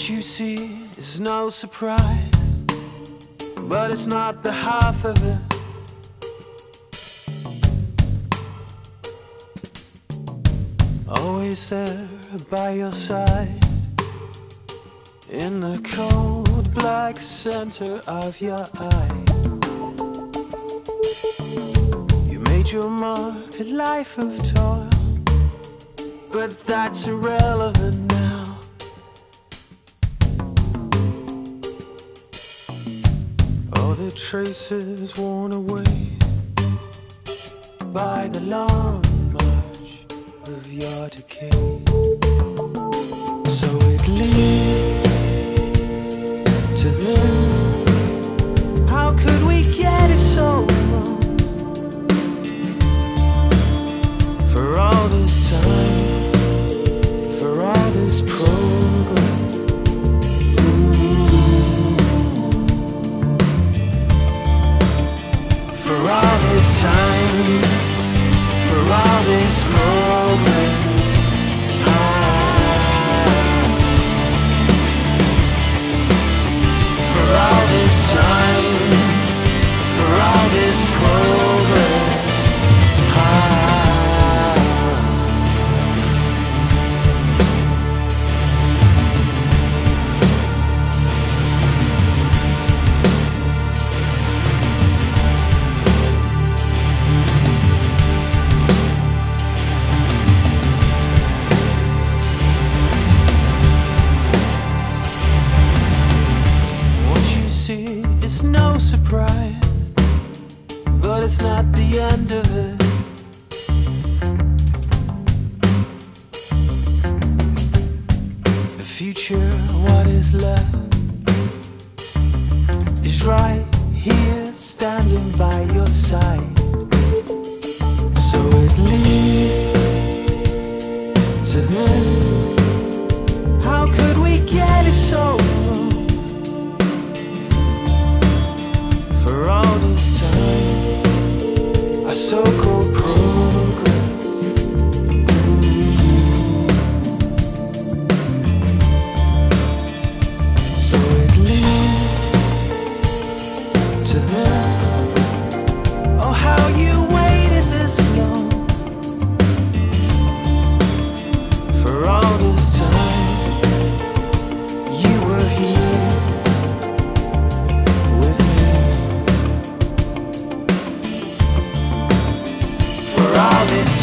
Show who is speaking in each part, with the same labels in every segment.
Speaker 1: What you see is no surprise, but it's not the half of it. Always there by your side, in the cold black center of your eye. You made your mark, a life of toil, but that's irrelevant now. Traces worn away by the long march of your decay. So it leads to this. How could we get it so wrong? For all this time, for all this progress. Surprise, but it's not the end of it. The future, what is left, is right here standing by your side. To this. Oh, how you waited this long for all this time. You were here with me. For all this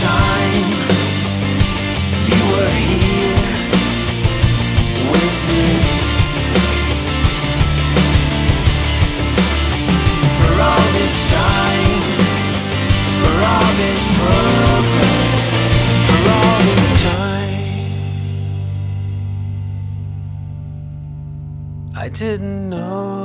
Speaker 1: I didn't you.